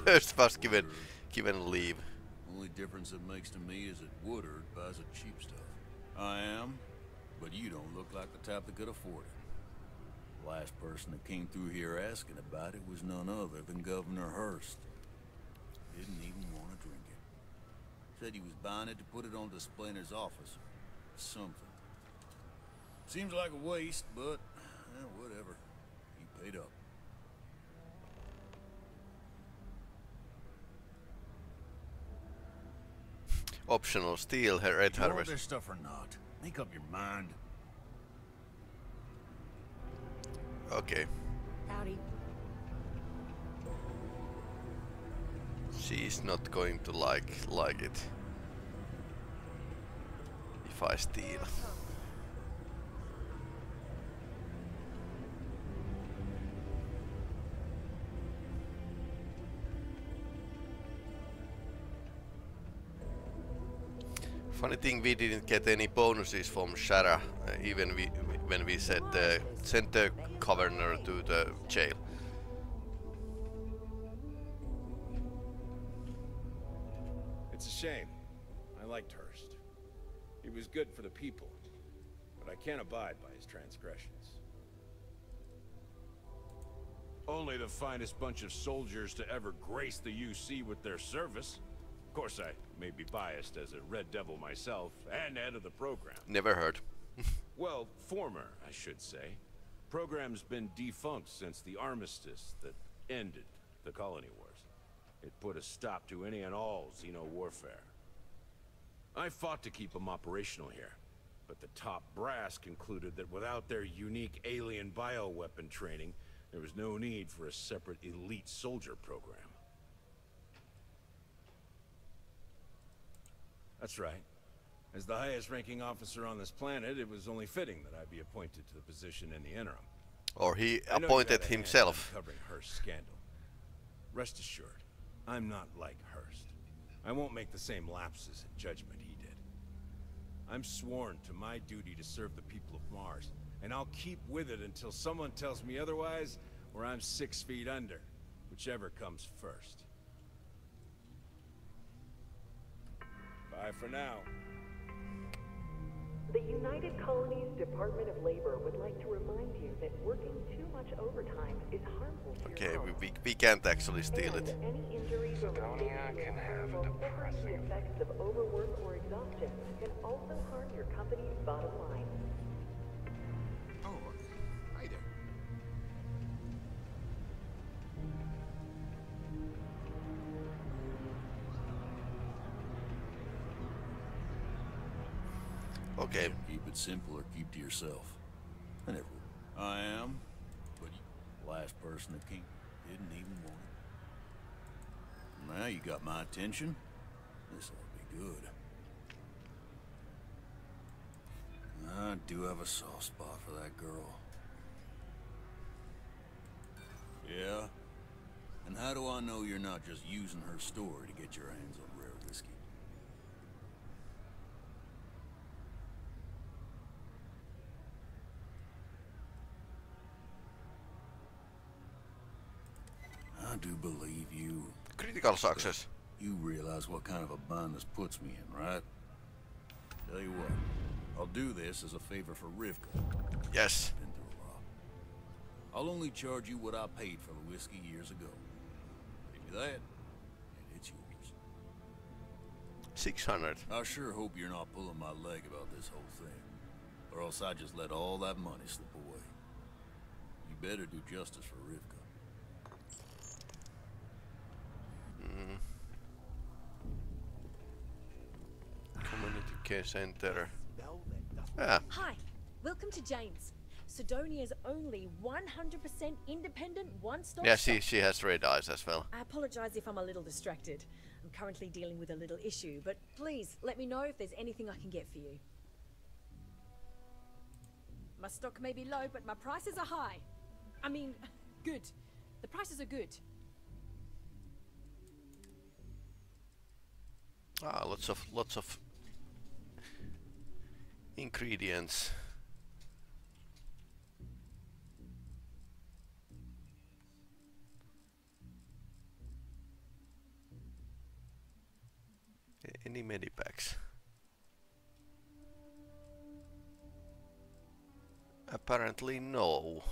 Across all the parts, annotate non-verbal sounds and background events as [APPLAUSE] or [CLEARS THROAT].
Hurst was given, given leave. Only difference it makes to me is that Woodard buys the cheap stuff. I am, but you don't look like the type that could afford it. Last person that came through here asking about it was none other than Governor Hurst. Didn't even want to drink it. Said he was buying it to put it on display in his office. Something. Seems like a waste, but eh, whatever. He paid up. Optional steel, her red Do you want harvest. this stuff or not? Make up your mind. Okay. Howdy. She's not going to like like it. If I steal. Funny thing, we didn't get any bonuses from Shara, uh, even we, when we said uh, sent the governor to the jail. It's a shame. I liked Hurst. He was good for the people, but I can't abide by his transgressions. Only the finest bunch of soldiers to ever grace the UC with their service. Of course, I may be biased as a Red Devil myself, and head of the program. Never heard. [LAUGHS] Well, former, I should say. Program's been defunct since the armistice that ended the colony wars. It put a stop to any and all Xeno warfare. I fought to keep them operational here, but the top brass concluded that without their unique alien bioweapon training, there was no need for a separate elite soldier program. That's right. As the highest ranking officer on this planet, it was only fitting that I be appointed to the position in the interim. Or he I know you had appointed a hand in himself. Covering Hearst's scandal. Rest assured, I'm not like Hearst. I won't make the same lapses in judgment he did. I'm sworn to my duty to serve the people of Mars, and I'll keep with it until someone tells me otherwise, or I'm six feet under, whichever comes first. Bye for now. The United Colonies Department of Labor would like to remind you that working too much overtime is harmful to Okay, your we, health. we, we can't actually steal and it. any injuries or Cydonia can have while a suffering the depressing effects of overwork or exhaustion can also harm your company's bottom line. Okay, Keep it simple or keep to yourself. I never. I am, but you, last person that came didn't even want it. Now you got my attention. This ought to be good. I do have a soft spot for that girl. Yeah? And how do I know you're not just using her story to get your hands on rare whiskey? I do believe you. critical success. You realize what kind of a bind this puts me in, right? Tell you what, I'll do this as a favor for Rivka. Yes. Been through a lot. I'll only charge you what I paid for the whiskey years ago. Give me that, and it's yours. 600. I sure hope you're not pulling my leg about this whole thing, or else I just let all that money slip away. You better do justice for Rivka. Community care center. Yeah, Hi, welcome to James, Cydonia's only 100% independent one-stop yeah. She she has red eyes as well. I apologize if I'm a little distracted. I'm currently dealing with a little issue, but please let me know if there's anything I can get for you. My stock may be low, but my prices are high. I mean, good. The prices are good. Ah, lots of lots of ingredients. Any medipacks apparently no.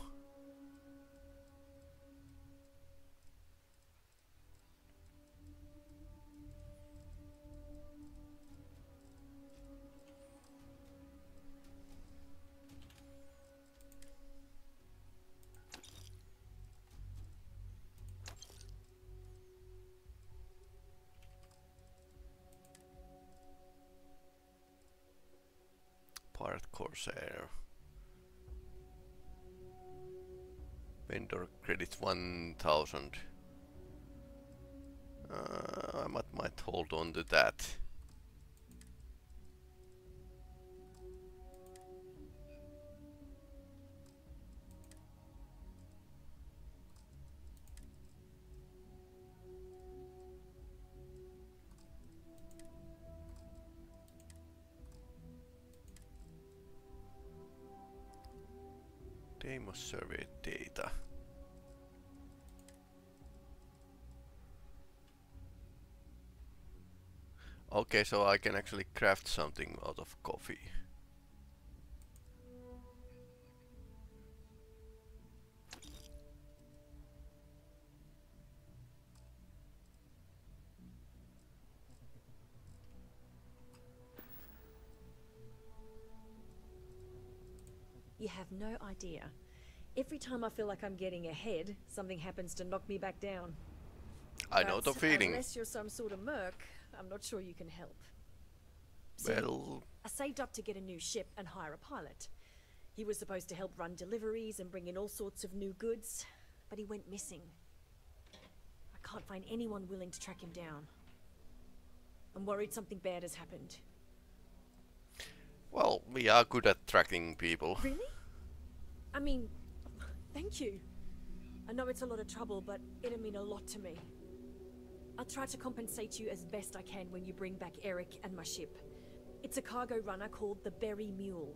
Corsair. Vendor credits 1000. Uh, I might, might hold on to that. Okay, so I can actually craft something out of coffee. You have no idea. Every time I feel like I'm getting ahead, something happens to knock me back down. I know the feeling. Unless you're some sort of merc, I'm not sure you can help. See, Well, I saved up to get a new ship and hire a pilot. He was supposed to help run deliveries and bring in all sorts of new goods, but he went missing. I can't find anyone willing to track him down. I'm worried something bad has happened. well, we are good at tracking people. [LAUGHS] Really? I mean, thank you. I know it's a lot of trouble, but it'll mean a lot to me. I'll try to compensate you as best I can when you bring back Eric and my ship. It's a cargo runner called the Berry Mule.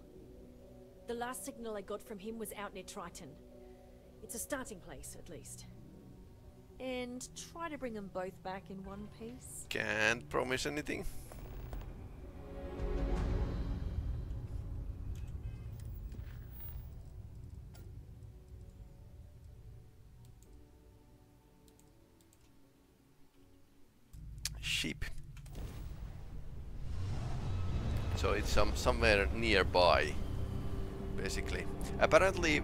The last signal I got from him was out near Triton. It's a starting place, at least. And try to bring them both back in one piece. Can't promise anything. Somewhere nearby, basically. Apparently,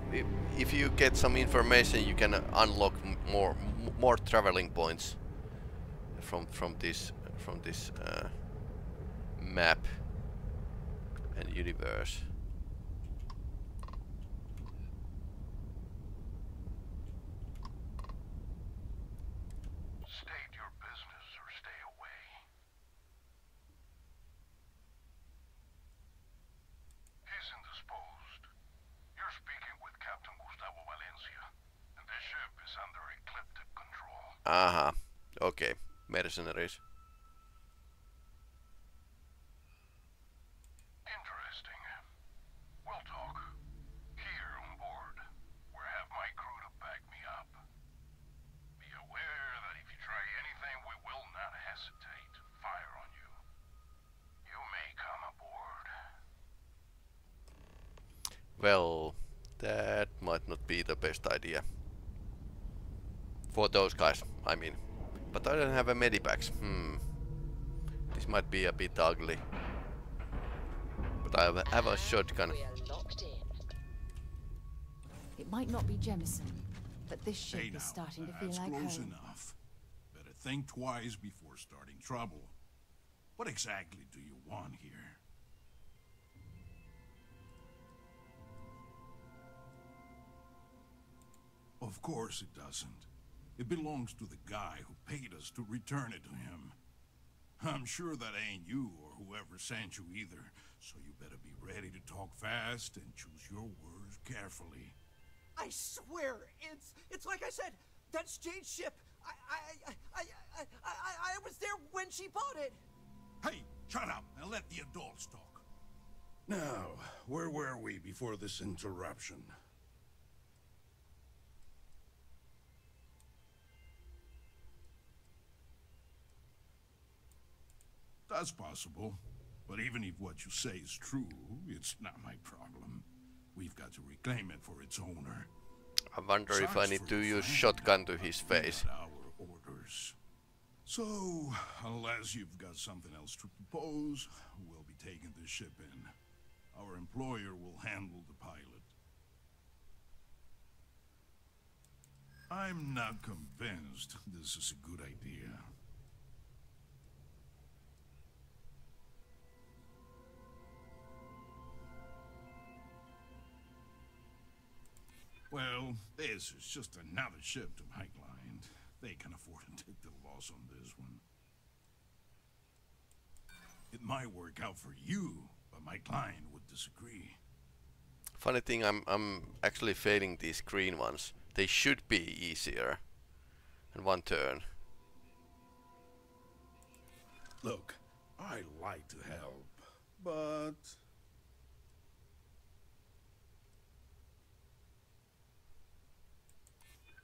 if you get some information, you can unlock more more traveling points from from this from this uh, map and universe. State your business or stay away. He's indisposed. You're speaking with Captain Gustavo Valencia, and the ship is under ecliptic control. Aha. Okay. Mercenaries. Interesting. We'll talk. Here on board, where I have my crew to back me up. Be aware that if you try anything, we will not hesitate to fire on you. You may come aboard. Well, that might not be the best idea. For those guys, I mean. But I don't have a medipacks. Hmm. This might be a bit ugly. But I have a, have a shotgun. We are locked in. It might not be Jemison, but this ship Hey is starting to feel that's like close home. enough. Better think twice before starting trouble. What exactly do you want here? Of course it doesn't. It belongs to the guy who paid us to return it to him. I'm sure that ain't you or whoever sent you either, so you better be ready to talk fast and choose your words carefully. I swear, it's it's like I said. That's Jade's ship. I I I I I, I, I was there when she bought it. Hey, shut up and let the adults talk. Now, where were we before this interruption? That's possible. But even if what you say is true, it's not my problem. We've got to reclaim it for its owner. I wonder if I need to use shotgun to his face. Our orders. So, unless you've got something else to propose, we'll be taking the ship in. Our employer will handle the pilot. I'm not convinced this is a good idea. Well, this is just another ship to my client. They can afford to take the loss on this one. It might work out for you, but my client would disagree. Funny thing, I'm I'm actually failing these green ones. They should be easier. And one turn. Look, I like to help, but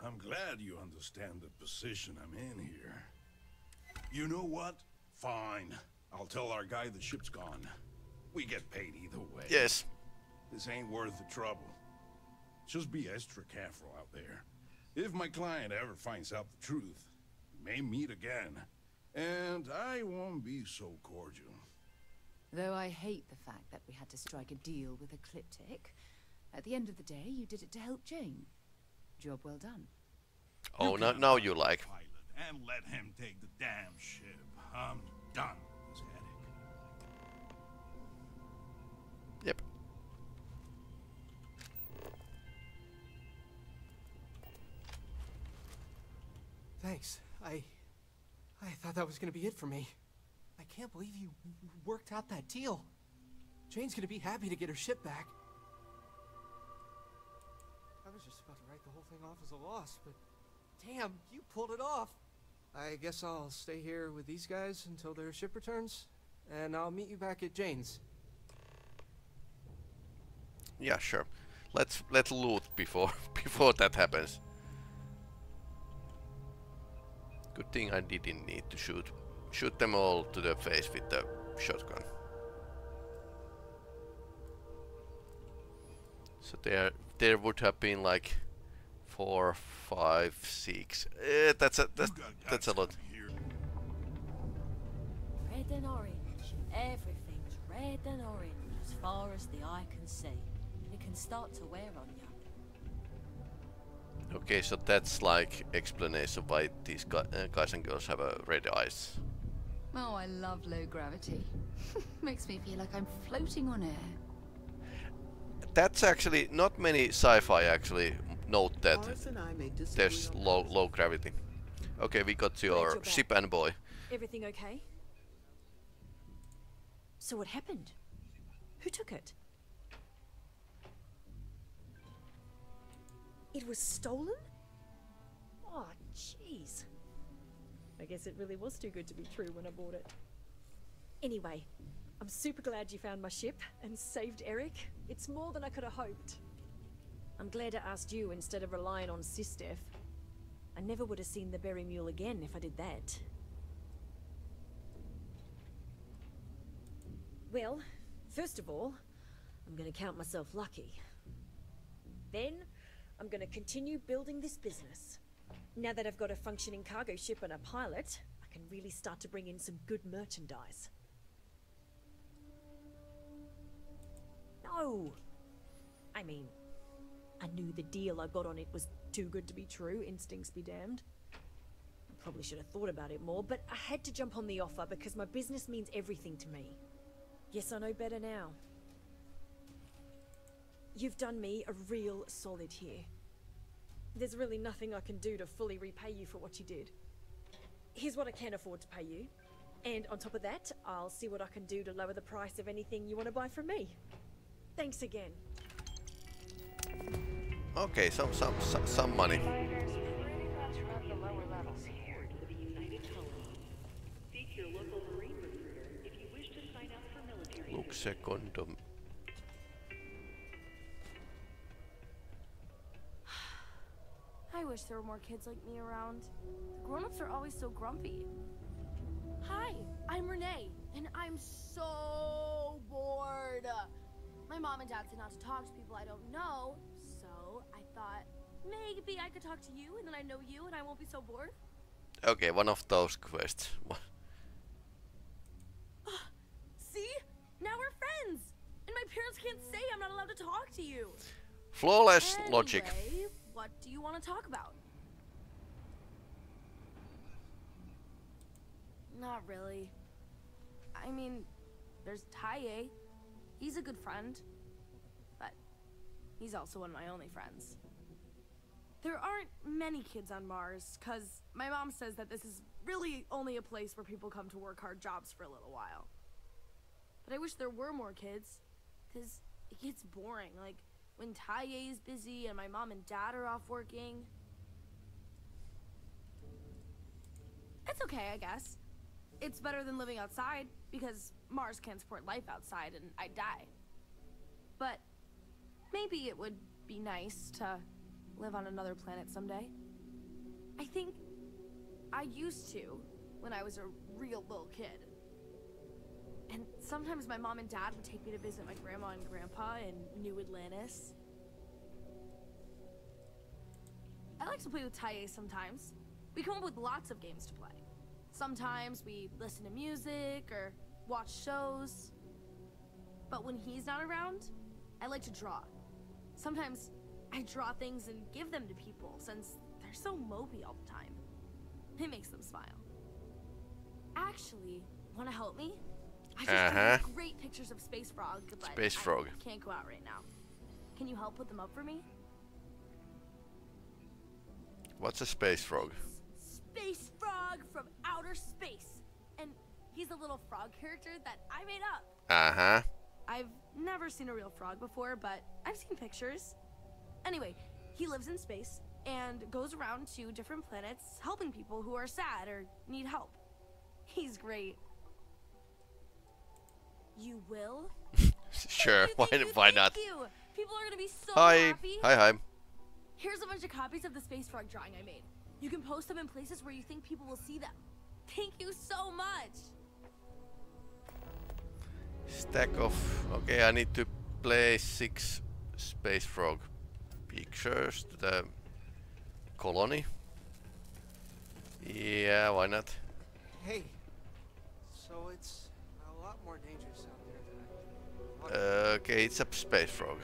I'm glad you understand the position I'm in here. You know what? Fine. I'll tell our guy the ship's gone. We get paid either way. Yes. This ain't worth the trouble. Just be extra careful out there. If my client ever finds out the truth, we may meet again. And I won't be so cordial. Though I hate the fact that we had to strike a deal with Ecliptic, at the end of the day, you did it to help Jane. Job well done. Oh, no, now, can now find you like. Pilot and let him take the damn ship. I'm done with this. Yep. Thanks. I... I thought that was gonna be it for me. I can't believe you worked out that deal. Jane's gonna be happy to get her ship back. I was just about to write the whole thing off as a loss, but... Damn, you pulled it off! I guess I'll stay here with these guys until their ship returns, and I'll meet you back at Jane's. Yeah, sure. Let's let's loot before [LAUGHS] before that happens. Good thing I didn't need to shoot shoot them all to the face with the shotgun. So there there would have been like four, five, six. Eh, that's a that's that's a lot. Red and orange. Everything's red and orange as far as the eye can see. It can start to wear on you. Okay, so that's like explanation why these uh, guys and girls have a red eyes. Oh, I love low gravity. [LAUGHS] Makes me feel like I'm floating on air. That's actually not many sci-fi actually note that Horace and I may disagree there's low low gravity. Okay, we got you're your ship and boy. Everything okay? So what happened? Who took it? It was stolen? Oh, jeez. I guess it really was too good to be true when I bought it. Anyway, I'm super glad you found my ship and saved Eric. It's more than I could have hoped. I'm glad I asked you instead of relying on SysDef. I never would have seen the Berry Mule again if I did that. Well, first of all, I'm gonna count myself lucky. Then, I'm gonna continue building this business. Now that I've got a functioning cargo ship and a pilot, I can really start to bring in some good merchandise. No! I mean, I knew the deal I got on it was too good to be true, instincts be damned. Probably should have thought about it more, but I had to jump on the offer because my business means everything to me. Yes, I know better now. You've done me a real solid here. There's really nothing I can do to fully repay you for what you did. Here's what I can afford to pay you. And on top of that, I'll see what I can do to lower the price of anything you want to buy from me. Thanks again. Okay, some some some, some money. Look secondum. I wish there were more kids like me around. The grown-ups are always so grumpy. Hi, I'm Renee, And I'm so bored. My mom and dad say not to talk to people I don't know, thought maybe I could talk to you and then I know you and I won't be so bored. Okay, one of those quests. [LAUGHS] See? Now we're friends! And my parents can't say I'm not allowed to talk to you. Flawless logic. Anyway, What do you want to talk about? Not really. I mean, there's Taye. He's a good friend. He's also one of my only friends. There aren't many kids on Mars, because my mom says that this is really only a place where people come to work hard jobs for a little while. But I wish there were more kids, because it gets boring. Like, when Taye is busy and my mom and dad are off working. It's okay, I guess. It's better than living outside, because Mars can't support life outside and I'd die. But maybe it would be nice to live on another planet someday. I think I used to when I was a real little kid. And sometimes my mom and dad would take me to visit my grandma and grandpa in New Atlantis. I like to play with Taye sometimes. We come up with lots of games to play. Sometimes we listen to music or watch shows. But when he's not around, I like to draw. Sometimes I draw things and give them to people since they're so mopey all the time. It makes them smile. Actually, want to help me? I just Uh-huh. drew great pictures of Space Frog, but Space I Frog. can't go out right now. Can you help put them up for me? What's a space frog? Space Frog from outer space. And he's a little frog character that I made up. Uh-huh. I've never seen a real frog before, but I've seen pictures. Anyway, he lives in space and goes around to different planets helping people who are sad or need help. He's great. You will? [LAUGHS] Sure, why, Thank you, why thank not? you. People are gonna be so Hi. happy. Hi, hi. Here's a bunch of copies of the space frog drawing I made. You can post them in places where you think people will see them. Thank you so much. Stack of... Okay, I need to place six space frog pictures to the colony. Yeah, why not? Hey, so it's a lot more dangerous out there than I. Uh, okay, it's a space frog.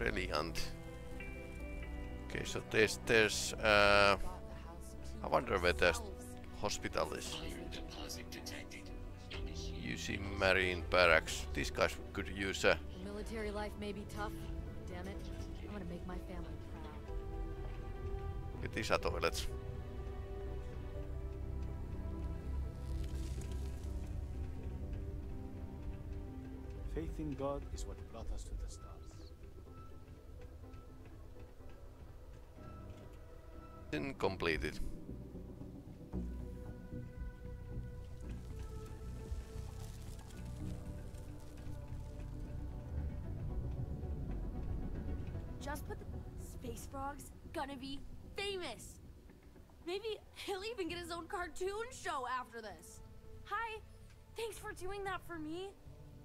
Up. Reliant. Okay, so there's there's uh I wonder where the hospital is. UC Marine Barracks. These guys could use a Military life may be tough. Damn it. I'm gonna make my family proud. with these are toilets. Faith in God is what brought us to the stars. Then completed. Just put the space frog's gonna be famous. Maybe he'll even get his own cartoon show after this. Hi, thanks for doing that for me.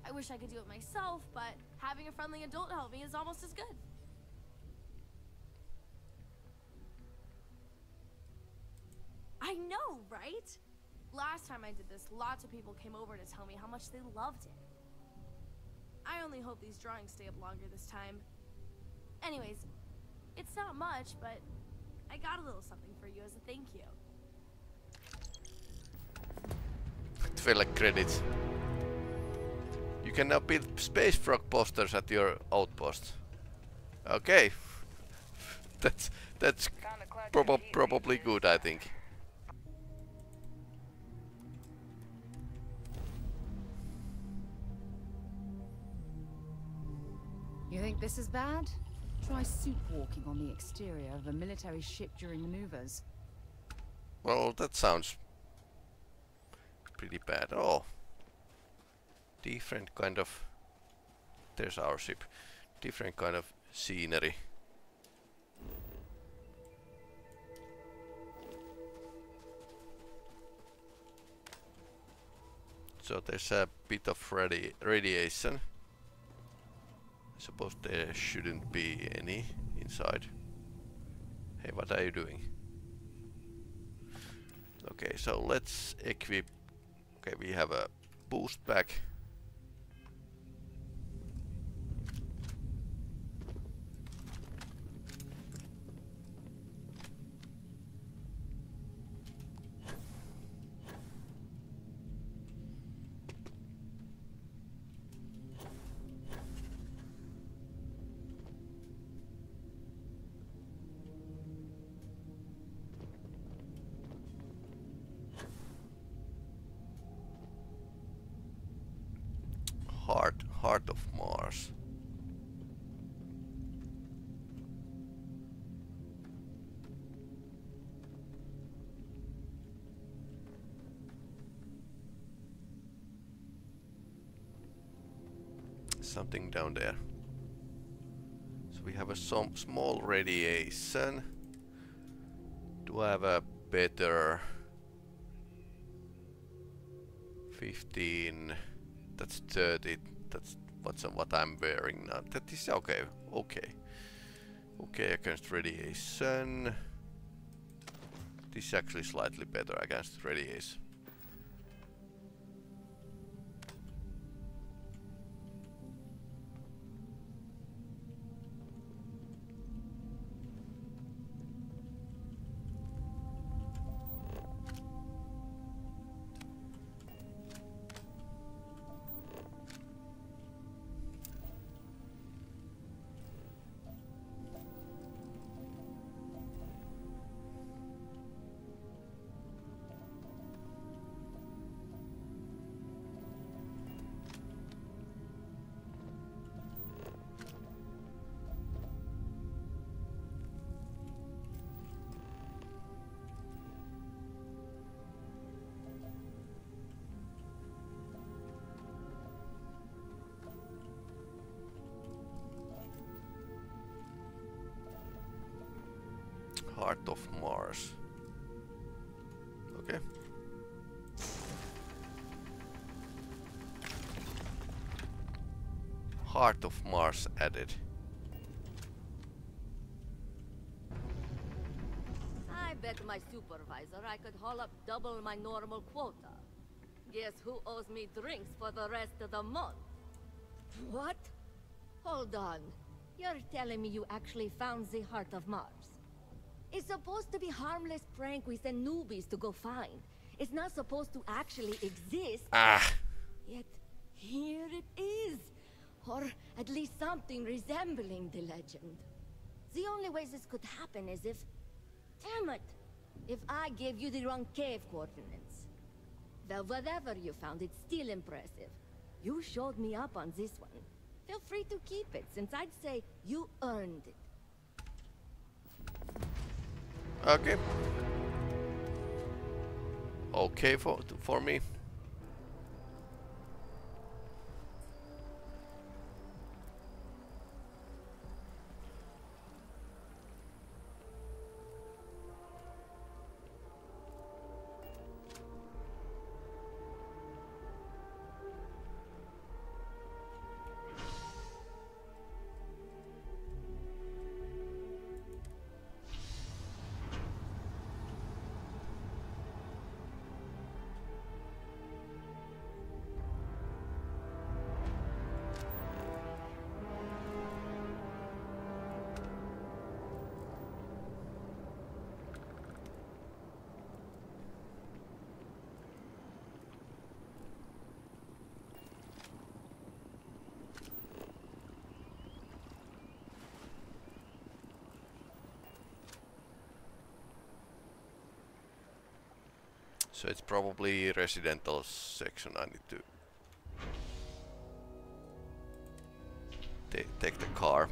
I wish I could do it myself, but having a friendly adult help me is almost as good. I know, right? Last time I did this, lots of people came over to tell me how much they loved it. I only hope these drawings stay up longer this time. Anyways, it's not much, but I got a little something for you as a thank you. It feel like credits. You can now build space frog posters at your outpost. Okay. [LAUGHS] that's that's prob probably good, I think. You think this is bad? Try suit walking on the exterior of a military ship during maneuvers. Well, that sounds pretty bad. Oh, different kind of there's our ship. Different kind of scenery. So there's a bit of radi radiation. Suppose there shouldn't be any inside. Hey, what are you doing? Okay, so let's equip... Okay, we have a boost pack. Heart, of Mars. Something down there. So we have a some small radiation. Do I have a better 15 that's 30 that's what's what I'm wearing now. That is okay okay. Okay against radiation. This is actually slightly better against radiation Heart of Mars added. I bet my supervisor I could haul up double my normal quota. Guess who owes me drinks for the rest of the month? What? Hold on. You're telling me you actually found the Heart of Mars? It's supposed to be harmless prank we send newbies to go find. It's not supposed to actually exist. Ah. Yet, here it is. Or at least something resembling the legend. The only way this could happen is if... Damn it! If I gave you the wrong cave coordinates. Well, whatever you found, it's still impressive. You showed me up on this one. Feel free to keep it, since I'd say you earned it. Okay. Okay for for me. Probably residential section I need to take, take the car.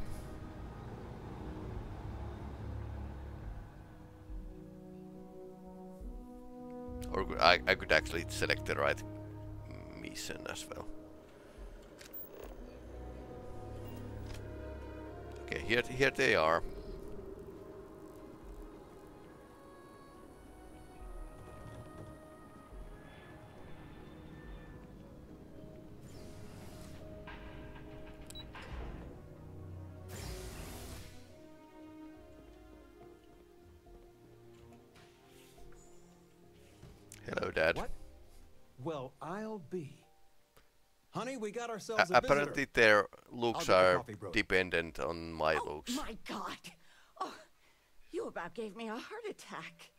Or I, I could actually select the right mission as well. Okay, here, here they are. Got ourselves A- a apparently, their looks are coffee dependent on my oh, looks. My God! Oh, you about gave me a heart attack.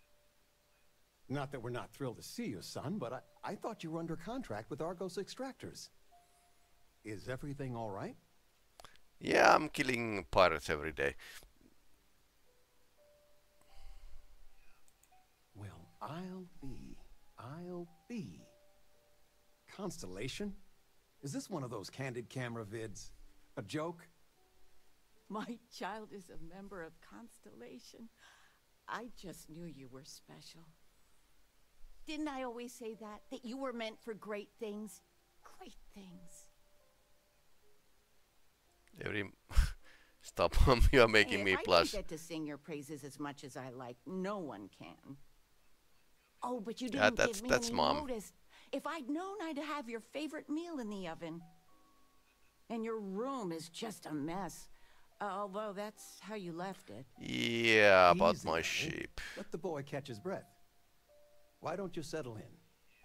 Not that we're not thrilled to see you, son, but I, I thought you were under contract with Argos Extractors. Is everything all right? Yeah, I'm killing pirates every day. Well, I'll be. I'll be. Constellation? Is this one of those candid camera vids? A joke? My child is a member of Constellation. I just knew you were special. Didn't I always say that? That you were meant for great things? Great things. Every [LAUGHS] stop, Mom. you are making Hey, me blush. I get to sing your praises as much as I like, no one can. Oh, but you didn't Yeah, that's- give me that's any Mom. notice. If I'd known I'd have your favorite meal in the oven. And your room is just a mess. Although that's how you left it. Yeah, about my eh? sheep. Let the boy catch his breath. Why don't you settle in?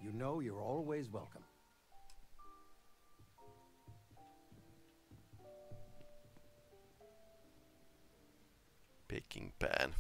You know you're always welcome. Baking pan.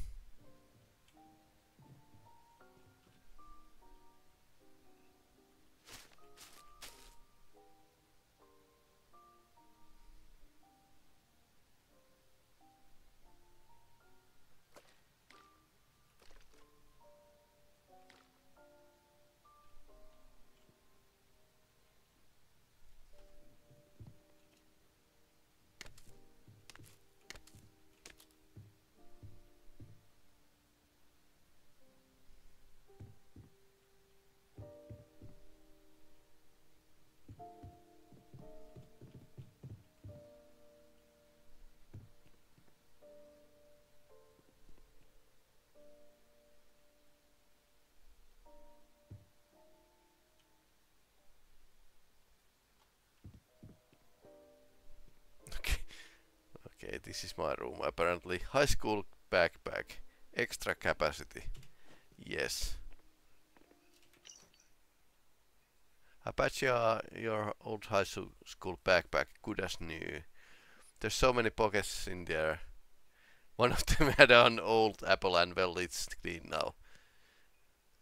This is my room. Apparently, high school backpack, extra capacity. Yes. I bet uh, your old high school backpack good as new. There's so many pockets in there. One of [LAUGHS] them had an old apple and well it's clean now.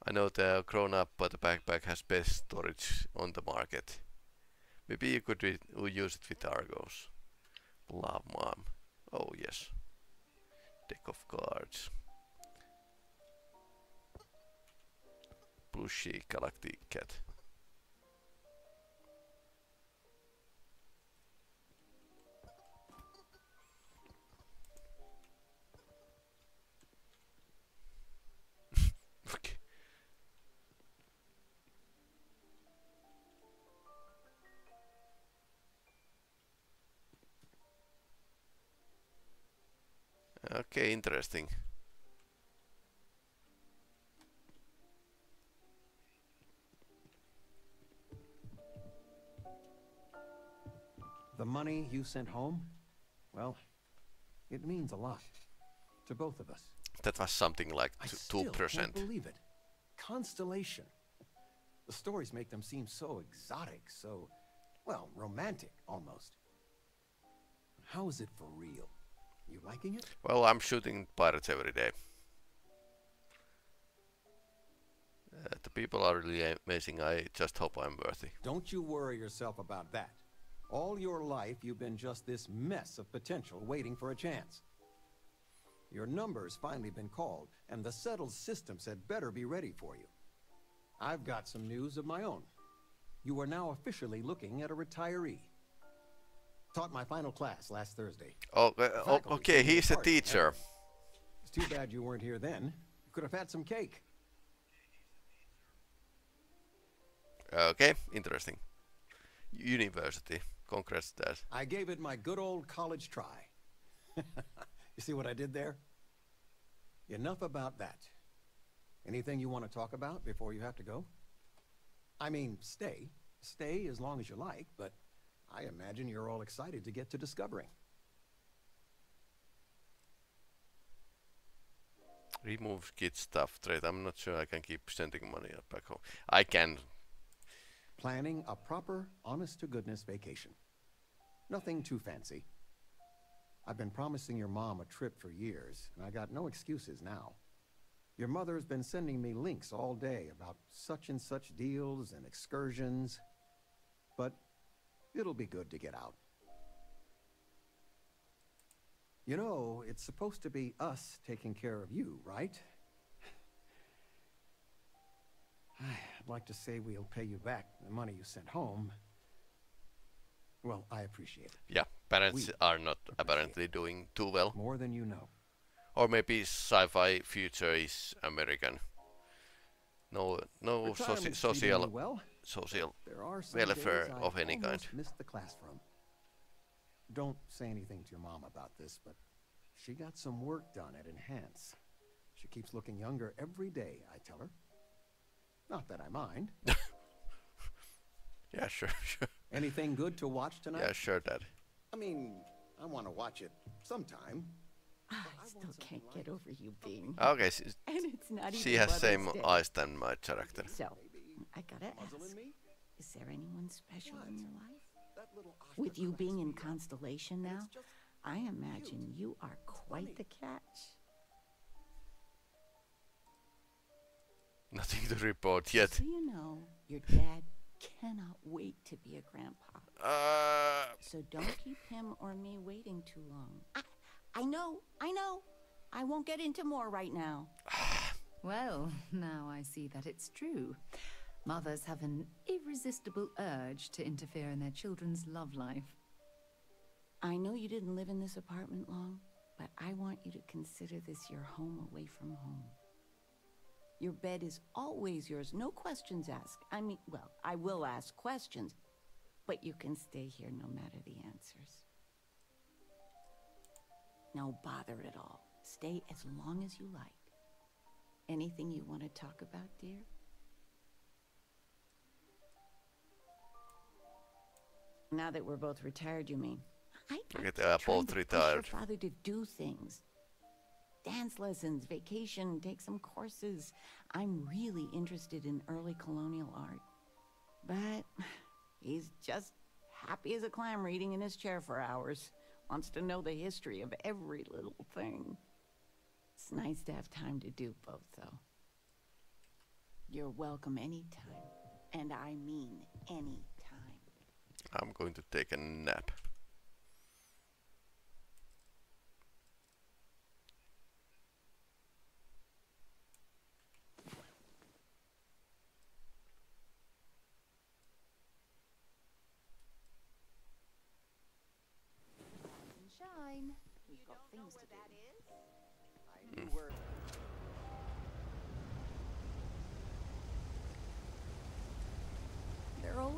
I know they're grown up but the backpack has best storage on the market. Maybe you could use it with Argos. Love mom. Oh yes. Deck of cards. Plushy galactic cat. Okay, interesting. The money you sent home? Well, it means a lot. To both of us. That was something like I two still percent. can't believe it. Constellation. The stories make them seem so exotic, so, well, romantic almost. How is it for real? You liking it? Well, I'm shooting pirates every day. Uh, the people are really amazing. I just hope I'm worthy. Don't you worry yourself about that. All your life, you've been just this mess of potential waiting for a chance. Your number's finally been called, and the settled systems had better be ready for you. I've got some news of my own. You are now officially looking at a retiree. Taught my final class last Thursday. Oh, uh, oh, okay. He's a teacher. It's too bad you weren't here then. You could have had some cake. Okay, interesting. University. Congrats, Dad. I gave it my good old college try. [LAUGHS] you see what I did there? Enough about that. Anything you want to talk about before you have to go? I mean, stay. Stay as long as you like, but I imagine you're all excited to get to discovering. Remove kid stuff trade. I'm not sure I can keep sending money back home. I can. Planning a proper, honest-to-goodness vacation. Nothing too fancy. I've been promising your mom a trip for years, and I got no excuses now. Your mother's been sending me links all day about such and such deals and excursions. But it'll be good to get out. You know, it's supposed to be us taking care of you, right? [SIGHS] I'd like to say we'll pay you back the money you sent home. Well, I appreciate it. Yeah, parents we are not apparently doing too well. More than you know. Or maybe sci-fi future is American. No, no um, soci social, well. Social welfare of any kind. Missed the class from. Don't say anything to your mom about this, but she got some work done at Enhance. She keeps looking younger every day, I tell her. Not that I mind. [LAUGHS] yeah, sure, [LAUGHS] sure. Anything good to watch tonight? Yeah, sure, Dad. I mean, I want to watch it sometime. Ah, I still can't get over you being. Okay, she, [LAUGHS] and it's not she has same eyes than my character. So, I gotta ask: Is there anyone special what? in your life? With you being in Constellation now, I imagine you are quite the catch. Nothing to report yet. So you know, your dad cannot wait to be a grandpa. Uh. So don't [LAUGHS] keep him or me waiting too long. I, I know, I know. I won't get into more right now. [SIGHS] well, [LAUGHS] now I see that it's true. Mothers have an irresistible urge to interfere in their children's love life. I know you didn't live in this apartment long, but I want you to consider this your home away from home. Your bed is always yours, no questions asked. I mean, well, I will ask questions, but you can stay here no matter the answers. No bother at all. Stay as long as you like. Anything you want to talk about, dear? Now that we're both retired, you mean? I get the both retired. Your father to do things. Dance lessons, vacation, take some courses. I'm really interested in early colonial art. But he's just happy as a clam reading in his chair for hours. Wants to know the history of every little thing. It's nice to have time to do both, though. You're welcome anytime. And I mean any time. I'm going to take a nap.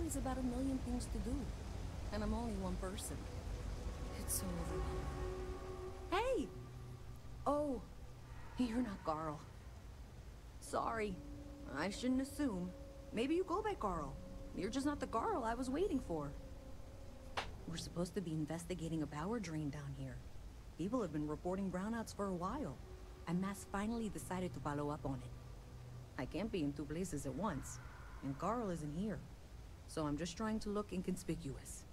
Always about a million things to do. And I'm only one person. It's so overwhelming. Hey! Oh, you're not Carl. Sorry. I shouldn't assume. Maybe you go by Carl. You're just not the Carl I was waiting for. We're supposed to be investigating a power drain down here. People have been reporting brownouts for a while, and MAST finally decided to follow up on it. I can't be in two places at once, and Carl isn't here so I'm just trying to look inconspicuous.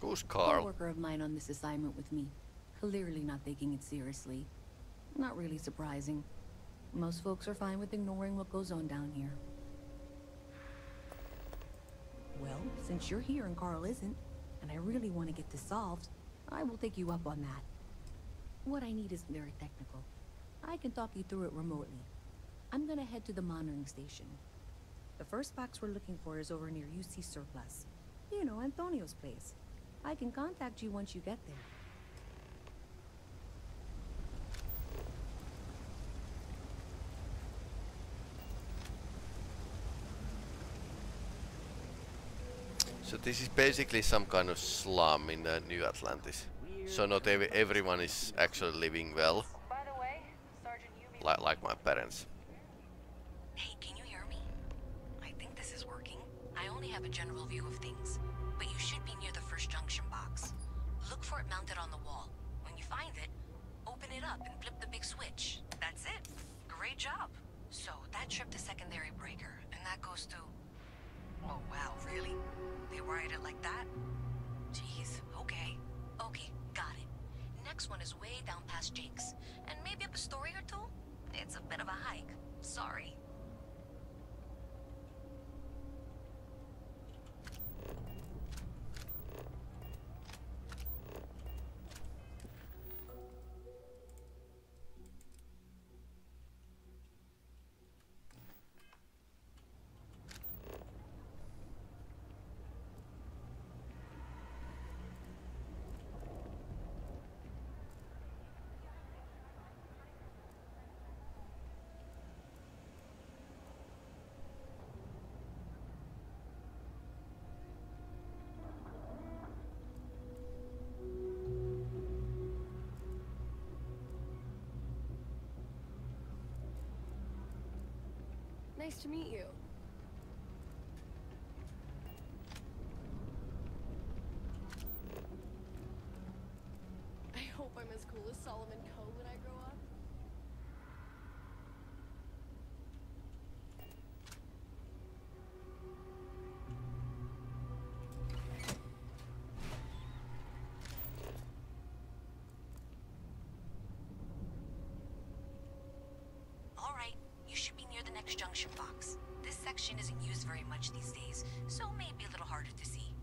Who's Carl? A worker of mine on this assignment with me. Clearly not taking it seriously. Not really surprising. Most folks are fine with ignoring what goes on down here. Well, since you're here and Carl isn't, and I really want to get this solved, I will take you up on that. What I need isn't very technical. I can talk you through it remotely. I'm gonna head to the monitoring station. The first box we're looking for is over near UC Surplus. You know, Antonio's place. I can contact you once you get there. So this is basically some kind of slum in uh, New Atlantis. So not ev everyone is actually living well. By the way, Sergeant Yubi... Like, like my parents. Hey, can you hear me? I think this is working. I only have a general view of things, but you should be near the first junction box. Look for it mounted on the wall. When you find it, open it up and flip the big switch. That's it. Great job. So, that tripped the secondary breaker, and that goes to... Oh, wow, really? They wired it like that? Jeez, okay. Okay, got it. Next one is way down past Jake's, and maybe up a story or two? It's a bit of a hike. Sorry. Nice to meet you. Next junction box. This section isn't used very much these days, so it may be a little harder to see.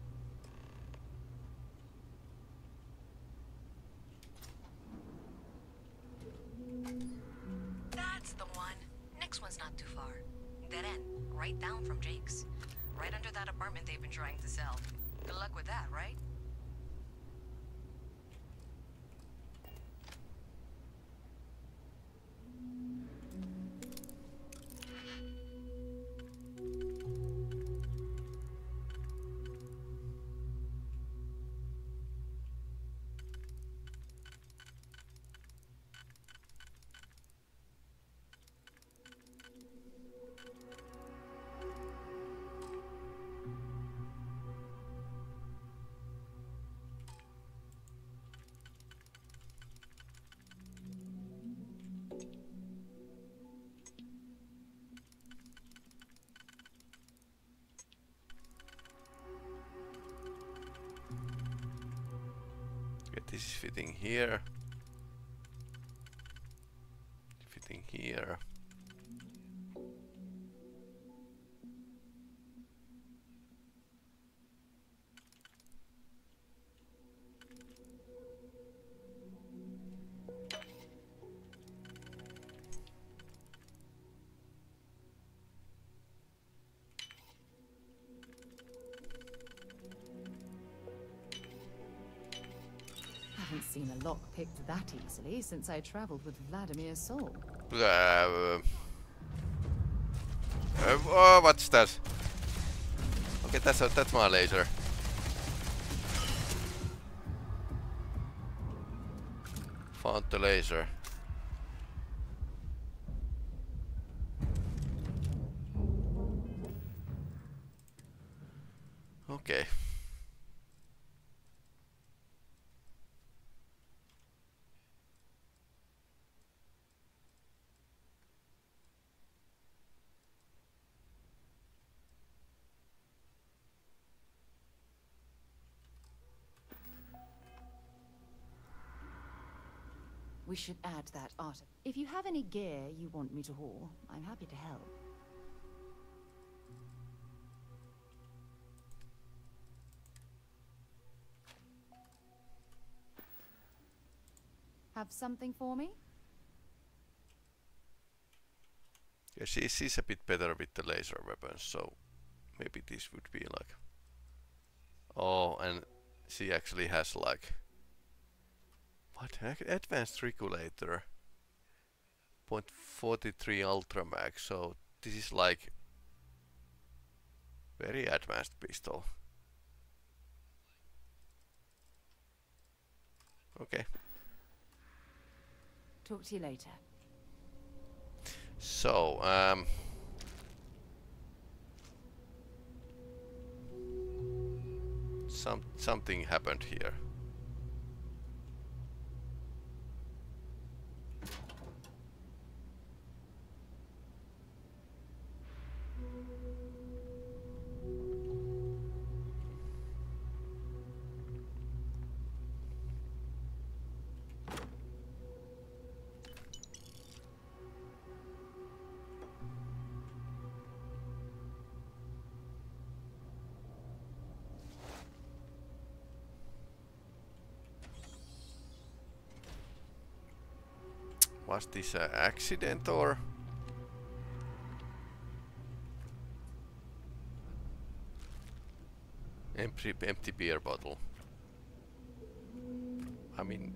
Is fitting here. That easily since I traveled with Vladimir Sall. Uh, uh, oh, what's that? Okay, that's a, that's my laser. Found the laser. Okay. We should add that art. If you have any gear you want me to haul, I'm happy to help. Have something for me? Yeah, she, she's a bit better with the laser weapons, so maybe this would be like... Oh, and she actually has like... What? Advanced regulator. 0.43 Ultramax. So this is like very advanced pistol. Okay. Talk to you later. So, um, some something happened here. Was this an accident or? Empty, empty beer bottle. I mean,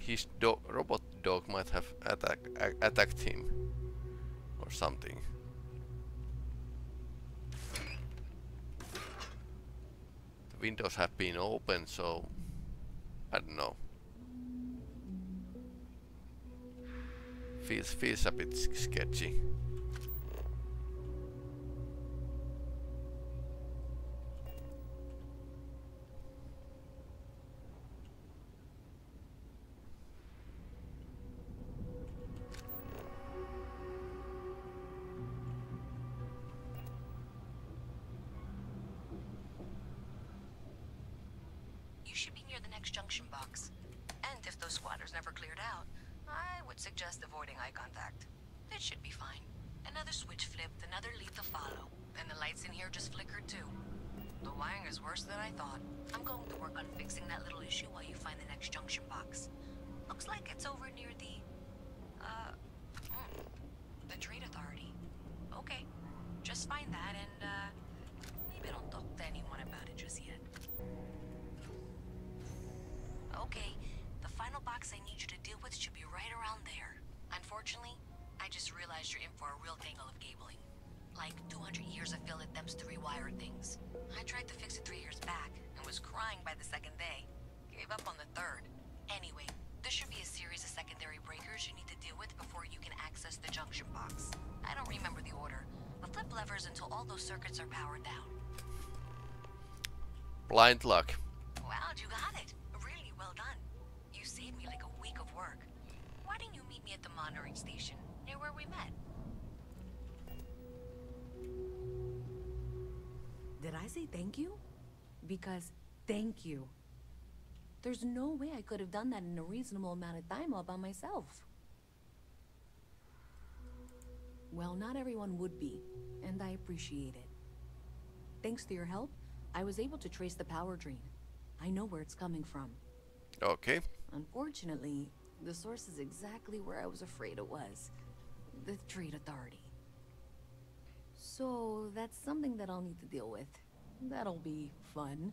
his do robot dog might have attack attacked him or something. The windows have been open, so I don't know. Feels feels a bit sketchy. Suggest avoiding eye contact. It should be fine. Another switch flipped, another lead to follow. And the lights in here just flickered too. The wiring is worse than I thought. I'm going to work on fixing that little issue while you find the next junction box. Looks like it's over near the... Uh... mm, the Trade Authority. Okay. Just find that and, uh... Maybe don't talk to anyone about it just yet. Unfortunately, I just realized you're in for a real tangle of cabling. Like 200 years of fill attempts to rewire things. I tried to fix it three years back and was crying by the second day. Gave up on the third. Anyway, there should be a series of secondary breakers you need to deal with before you can access the junction box. I don't remember the order, but flip levers until all those circuits are powered down. Blind luck. Wow, you got it. Monitoring station, near where we met? Did I say thank you? Because thank you. There's no way I could have done that in a reasonable amount of time all by myself. Well, not everyone would be, and I appreciate it. Thanks to your help, I was able to trace the power drain. I know where it's coming from. Okay. Unfortunately, the source is exactly where I was afraid it was. The Trade Authority. So, that's something that I'll need to deal with. That'll be fun.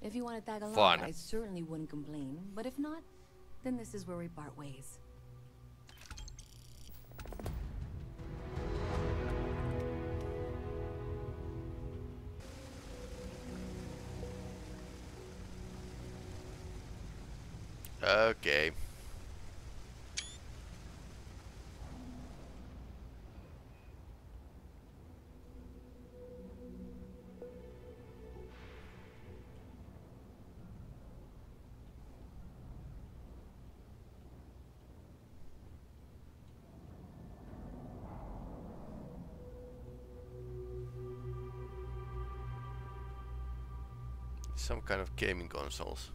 If you want to tag along, Fun. I certainly wouldn't complain. But if not, then this is where we part ways. Okay. Some kind of gaming consoles.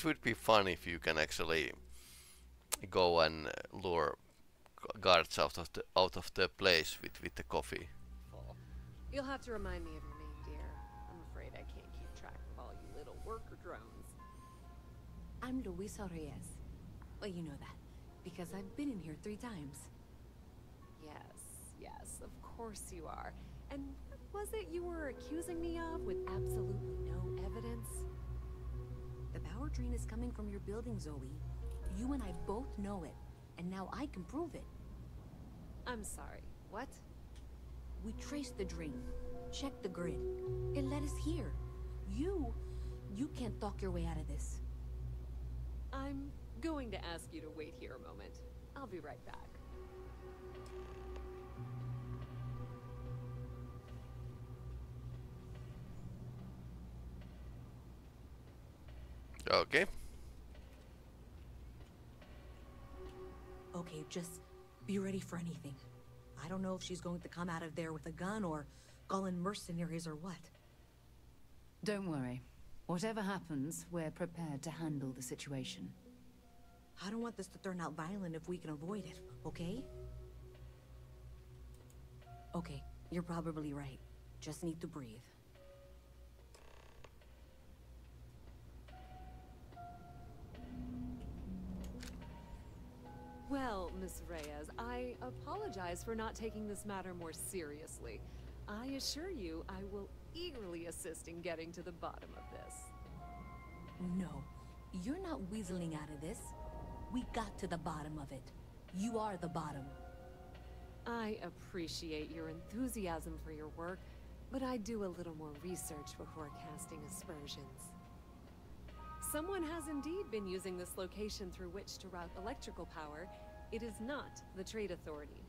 It would be fun if you can actually go and uh, lure guards out of the out of the place with with the coffee. You'll have to remind me of your name, dear. I'm afraid I can't keep track of all you little worker drones. I'm Luisa Reyes. Well, you know that, because I've been in here three times. Yes, yes, of course you are. And what was it you were accusing me of with absolutely no evidence? Power drain is coming from your building, Zoe. You and I both know it, and now I can prove it. I'm sorry, what? We traced the drain, checked the grid. It led us here. You, you can't talk your way out of this. I'm going to ask you to wait here a moment. I'll be right back. Okay. Okay, just be ready for anything. I don't know if she's going to come out of there with a gun or call in mercenaries or what. Don't worry. Whatever happens, we're prepared to handle the situation. I don't want this to turn out violent if we can avoid it, okay? Okay, you're probably right. Just need to breathe. Well, Miss Reyes, I apologize for not taking this matter more seriously. I assure you I will eagerly assist in getting to the bottom of this. No, you're not weaseling out of this. We got to the bottom of it. You are the bottom. I appreciate your enthusiasm for your work, but I do a little more research before casting aspersions. Someone has indeed been using this location through which to route electrical power. It is not the Trade Authority.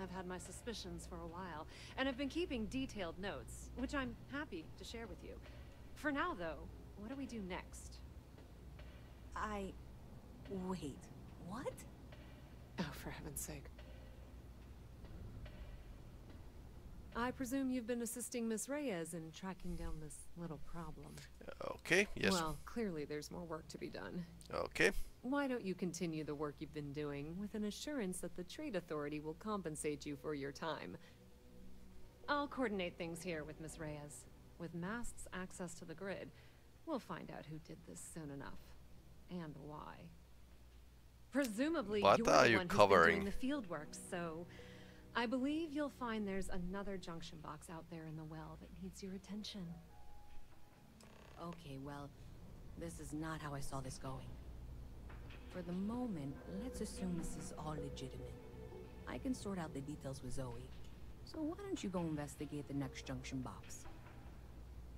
I've had my suspicions for a while, and have been keeping detailed notes, which I'm happy to share with you. For now, though, what do we do next? I... Wait, what? Oh, for heaven's sake. I presume you've been assisting Miss Reyes in tracking down this little problem. Okay, yes. Well, clearly there's more work to be done. Okay. Why don't you continue the work you've been doing with an assurance that the Trade Authority will compensate you for your time? I'll coordinate things here with Miss Reyes. With MAST's access to the grid, we'll find out who did this soon enough. And why. Presumably, What you're are the you one who's covering? been doing the field work, so... I believe you'll find there's another junction box out there in the well that needs your attention. Okay, well, this is not how I saw this going. For the moment, let's assume this is all legitimate. I can sort out the details with Zoe. So why don't you go investigate the next junction box?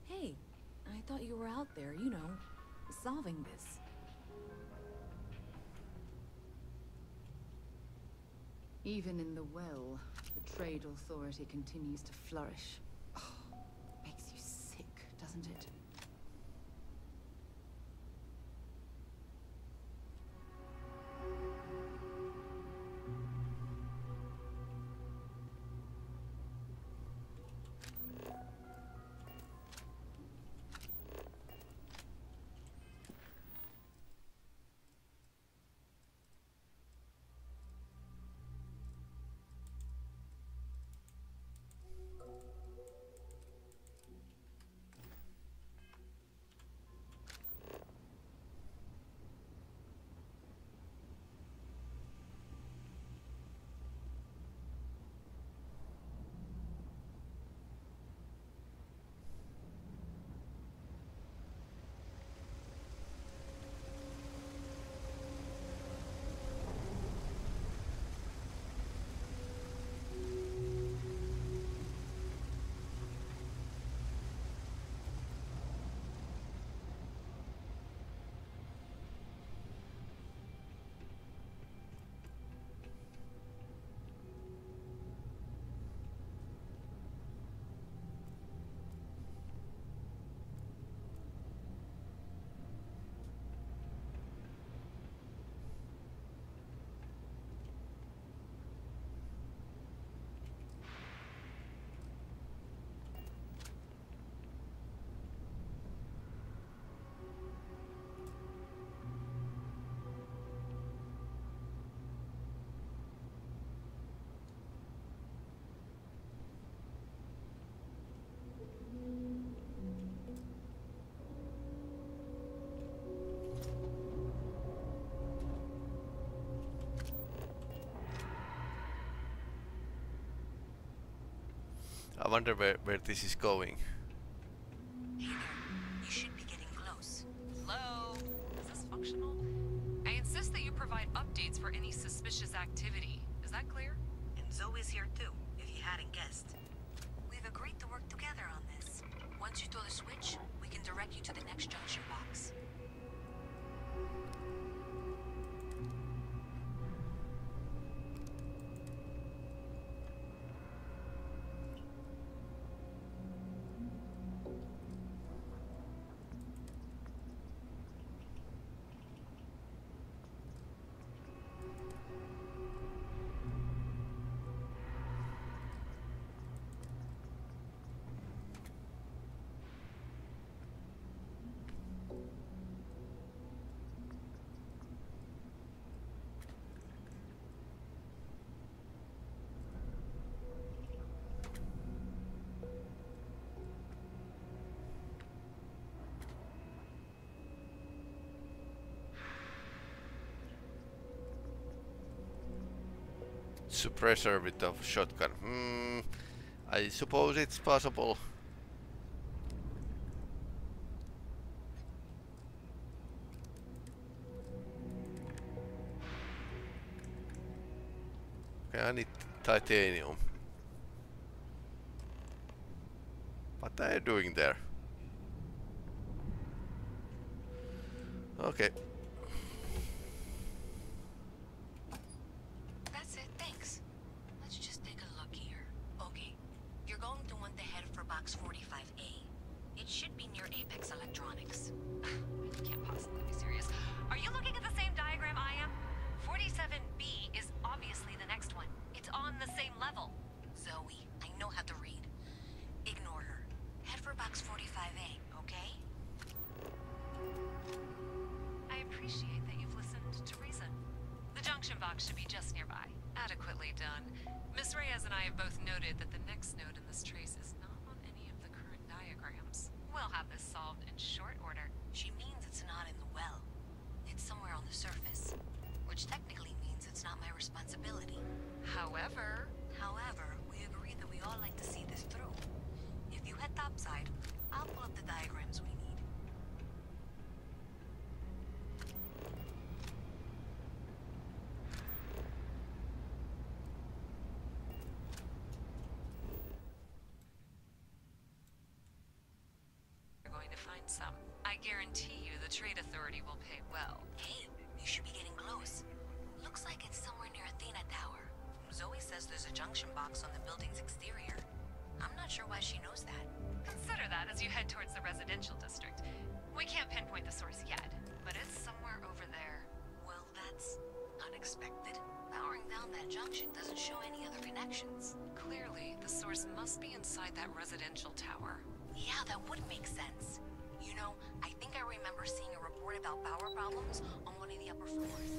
Hey, I thought you were out there, you know, solving this. Even in the well, the Trade Authority continues to flourish. Oh, makes you sick, doesn't it? I wonder where, where this is going. Hey there, you should be getting close. Hello? Is this functional? I insist that you provide updates for any suspicious activity. Is that clear? And Zoe's here too, if you hadn't guessed. We've agreed to work together on this. Once you throw the switch, we can direct you to the next junction box. Suppressor with a shotgun. Hmm. I suppose it's possible. Okay, I need titanium. What are you doing there? Going to find some. I guarantee you the Trade Authority will pay well. Hey, you should be getting close. Looks like it's somewhere near Athena Tower. Zoe says there's a junction box on the building's exterior. I'm not sure why she knows that. Consider that as you head towards the residential district. We can't pinpoint the source yet, but it's somewhere over there. Well, that's unexpected. Powering down that junction doesn't show any other connections. Clearly, the source must be inside that residential tower. Yeah, that would make sense. You know, I think I remember seeing a report about power problems on one of the upper floors.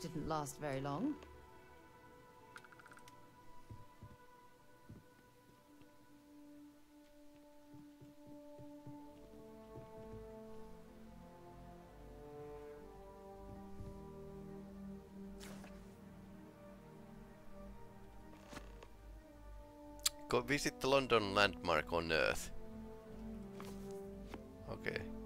Didn't last very long. Go visit the London landmark on Earth. Okay.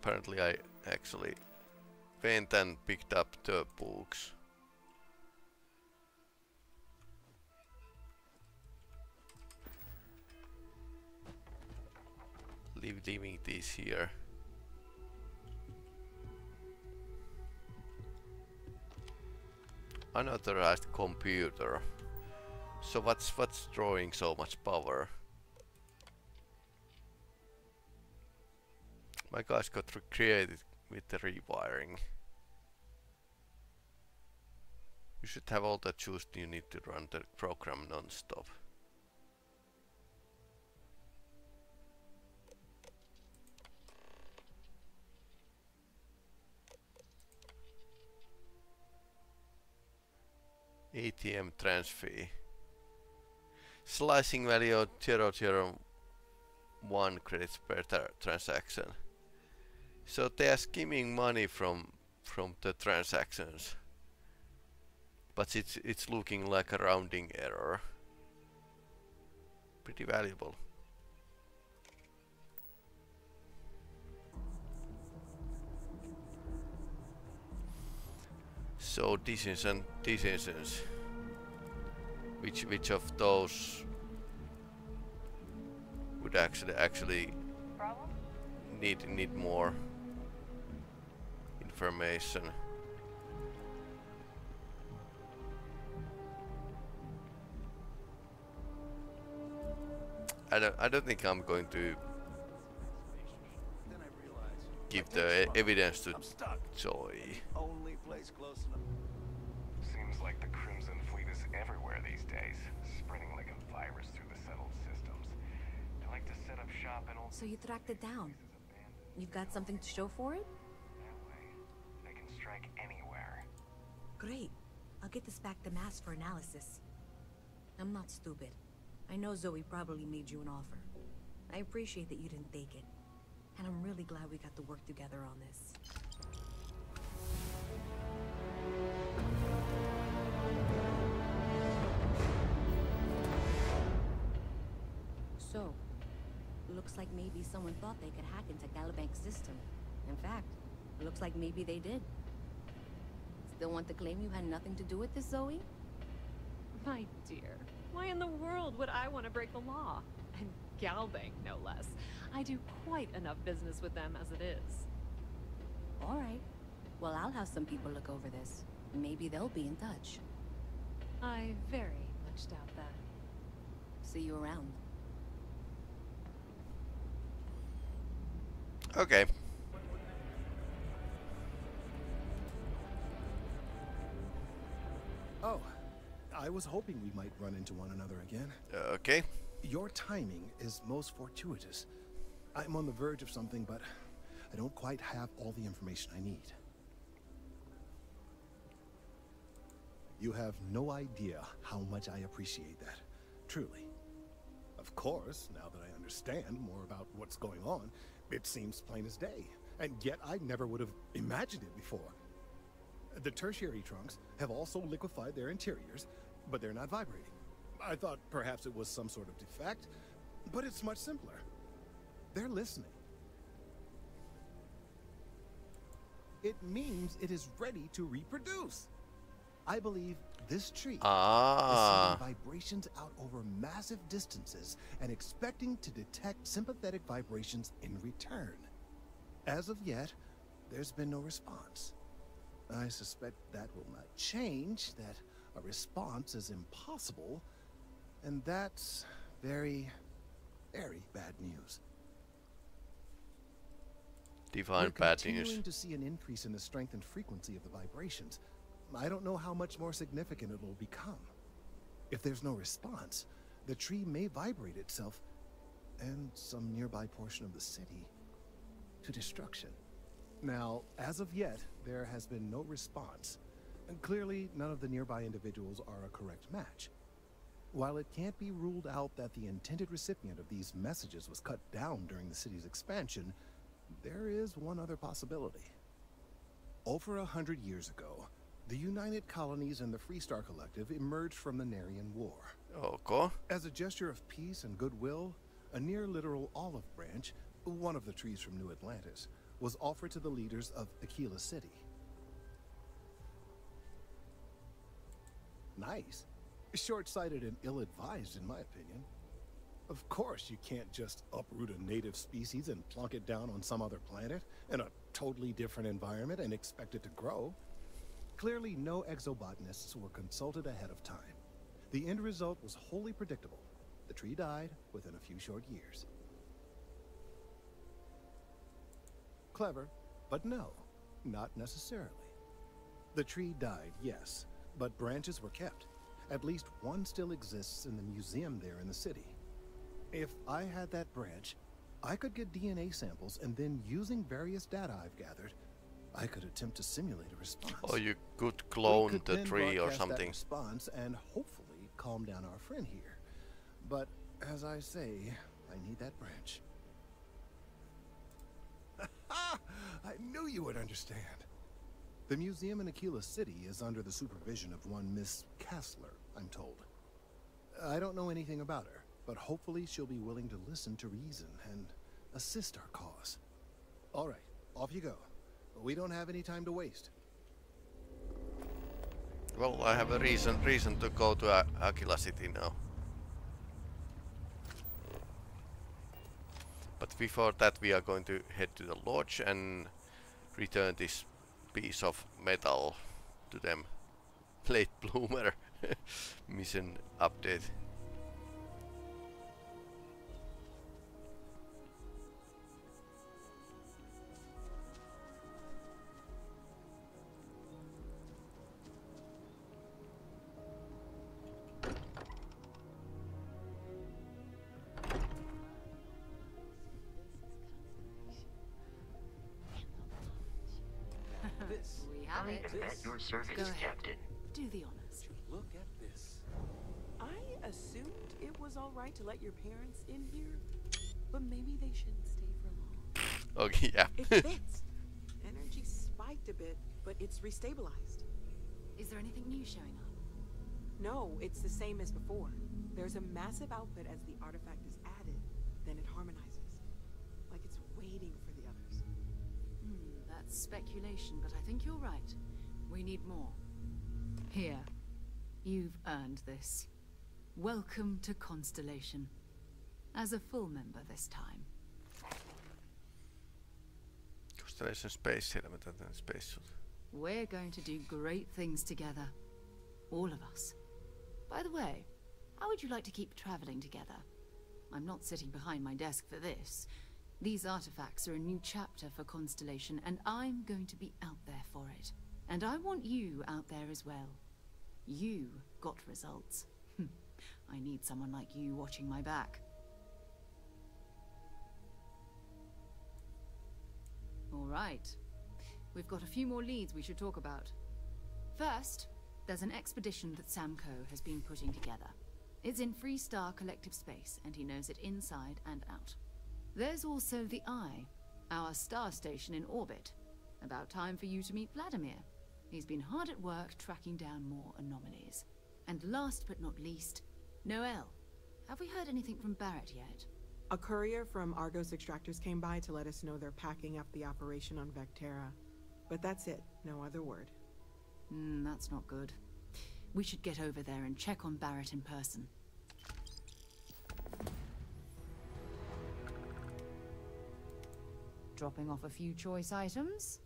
Apparently I actually went and picked up the books. Leave leaving these here. unauthorized computer. So what's what's drawing so much power? My guys got recreated with the rewiring. You should have all the juice you need to run the program non-stop. ATM transfer. Slicing value 001 credits per transaction. So they are skimming money from from the transactions. But it's it's looking like a rounding error. Pretty valuable. So decisions and decisions. Which which of those would actually actually need need more information? I don't I don't think I'm going to give the evidence to Joy. Only place close enough. Seems like the Crimson Fleet is everywhere these days, spreading like a virus through the settled systems. They like to set up shop in old So you tracked it down. You've got something to show for it? Strike anywhere. Great. I'll get this back to MAST for analysis. I'm not stupid. I know Zoe probably made you an offer. I appreciate that you didn't take it. And I'm really glad we got to work together on this. So, looks like maybe someone thought they could hack into GalBank's system. In fact, looks like maybe they did. Still want to claim you had nothing to do with this, Zoe? My dear, why in the world would I want to break the law? And GalBank, no less. I do quite enough business with them as it is. All right. Well, I'll have some people look over this. Maybe they'll be in touch. I very much doubt that. See you around. Okay. Oh, I was hoping we might run into one another again. Uh, okay. Your timing is most fortuitous. I'm on the verge of something, but I don't quite have all the information I need. You have no idea how much I appreciate that. Truly. Of course, now that I understand more about what's going on, it seems plain as day. And yet I never would have imagined it before. The tertiary trunks have also liquefied their interiors, but they're not vibrating. I thought perhaps it was some sort of defect, but it's much simpler. They're listening. It means it is ready to reproduce. I believe this tree Ah. is sending vibrations out over massive distances and expecting to detect sympathetic vibrations in return. As of yet, there's been no response. I suspect that will not change, that a response is impossible, and that's very, very bad news. Divine We're bad continuing news. to see an increase in the strength and frequency of the vibrations. I don't know how much more significant it will become. If there's no response, the tree may vibrate itself and some nearby portion of the city to destruction. Now, as of yet, there has been no response. And clearly, none of the nearby individuals are a correct match. While it can't be ruled out that the intended recipient of these messages was cut down during the city's expansion, there is one other possibility. Over a hundred years ago, the United Colonies and the Freestar Collective emerged from the Narion War. Okay. As a gesture of peace and goodwill, a near literal olive branch, one of the trees from New Atlantis, was offered to the leaders of Akila City. Nice. Short-sighted and ill-advised, in my opinion. Of course, you can't just uproot a native species and plunk it down on some other planet in a totally different environment and expect it to grow. Clearly, no exobotanists were consulted ahead of time. The end result was wholly predictable. The tree died within a few short years. Clever, but no, not necessarily. The tree died, yes, but branches were kept. At least one still exists in the museum there in the city. If I had that branch, I could get DNA samples and then using various data I've gathered, I could attempt to simulate a response. Or you could clone could the tree or something. response and hopefully calm down our friend here. But as I say, I need that branch. [LAUGHS] I knew you would understand. The museum in Akila City is under the supervision of one Miss Kassler, I'm told. I don't know anything about her, but hopefully she'll be willing to listen to reason and assist our cause. All right, off you go. We don't have any time to waste. Well, I have a reason reason to go to Akila City now. Before that, we are going to head to the lodge and return this piece of metal to them. [LAUGHS] Late bloomer [LAUGHS] mission update. Service, Go ahead. Captain. Do the honors. Look at this. I assumed it was alright to let your parents in here, but maybe they shouldn't stay for long. [LAUGHS] Okay, yeah. It [LAUGHS] fits. Energy spiked a bit, but it's restabilized. Is there anything new showing up? No, it's the same as before. There's a massive output as the artifact is added, then it harmonizes. Like it's waiting for the others. Hmm, that's speculation, but I think you're right. We need more. Here. You've earned this. Welcome to Constellation. As a full member this time. Constellation Space then Space Suit. We're going to do great things together. All of us. By the way, how would you like to keep traveling together? I'm not sitting behind my desk for this. These artifacts are a new chapter for Constellation, and I'm going to be out there for it. And I want you out there as well. You got results. Hmm. I need someone like you watching my back. All right. We've got a few more leads we should talk about. First, there's an expedition that Sam Coe has been putting together. It's in Freestar Collective Space, and he knows it inside and out. There's also the Eye, our star station in orbit. About time for you to meet Vladimir. He's been hard at work tracking down more anomalies. And last but not least, Noel. Have we heard anything from Barrett yet? A courier from Argos Extractors came by to let us know they're packing up the operation on Vectera. But that's it, no other word. Hmm, that's not good. We should get over there and check on Barrett in person. Dropping off a few choice items.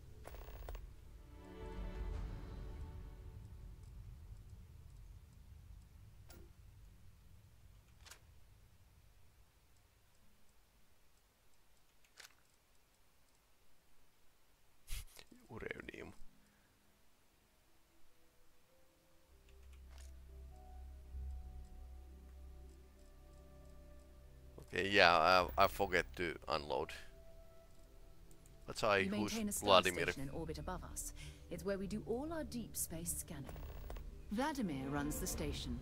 Yeah, I, I forget to unload. Let's I we maintain a star Vladimir. station in orbit above us. It's where we do all our deep space scanning. Vladimir runs the station.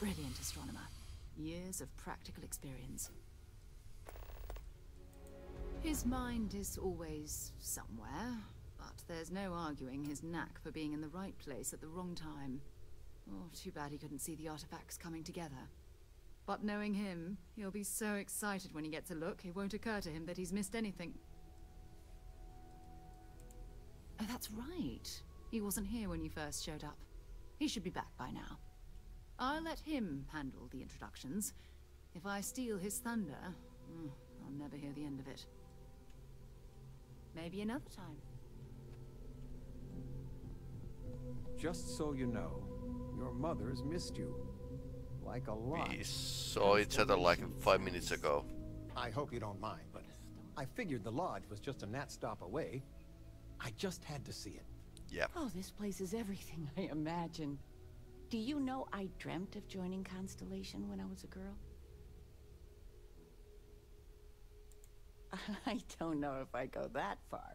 Brilliant astronomer. Years of practical experience. His mind is always somewhere, but there's no arguing his knack for being in the right place at the wrong time. Oh, too bad he couldn't see the artifacts coming together. But knowing him, he'll be so excited when he gets a look, it won't occur to him that he's missed anything. Oh, that's right. He wasn't here when you first showed up. He should be back by now. I'll let him handle the introductions. If I steal his thunder, mm, I'll never hear the end of it. Maybe another time. Just so you know, your mother's missed you. Like a lot. We saw each other like five minutes ago. I hope you don't mind, but I figured the lodge was just a gnat stop away. I just had to see it. Yeah. Oh, this place is everything [LAUGHS] I imagined. Do you know I dreamt of joining Constellation when I was a girl? [LAUGHS] I don't know if I go that far.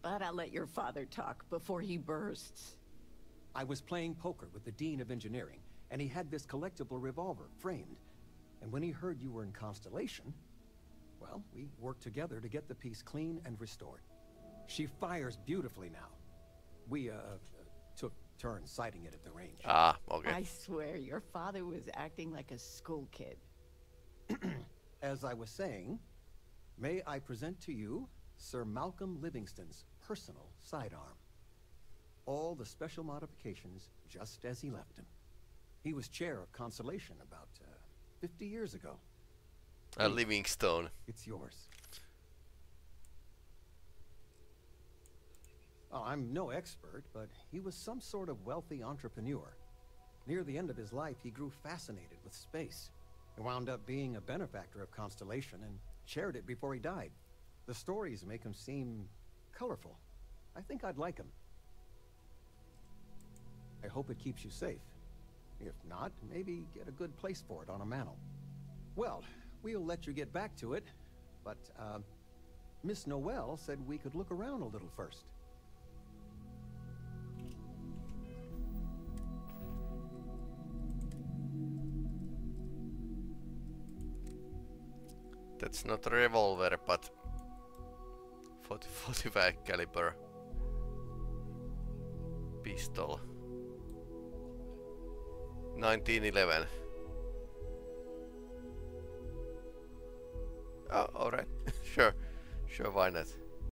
But I'll let your father talk before he bursts. I was playing poker with the Dean of Engineering, and he had this collectible revolver, framed. And when he heard you were in Constellation, well, we worked together to get the piece clean and restored. She fires beautifully now. We, uh, took turns sighting it at the range. Ah, okay. I swear, your father was acting like a school kid. [CLEARS THROAT] As I was saying, may I present to you Sir Malcolm Livingstone's personal sidearm. All the special modifications just as he left him. He was chair of Constellation about uh, 50 years ago. A Livingstone. It's yours. Oh, I'm no expert, but he was some sort of wealthy entrepreneur. Near the end of his life, he grew fascinated with space. He wound up being a benefactor of Constellation and chaired it before he died. The stories make him seem colorful. I think I'd like him. I hope it keeps you safe. If not, maybe get a good place for it on a mantle. Well, we'll let you get back to it, but, uh, Miss Noel said we could look around a little first. That's not a revolver, but 40, 45 caliber pistol. 1911. Oh, alright. [LAUGHS] sure. Sure, why not?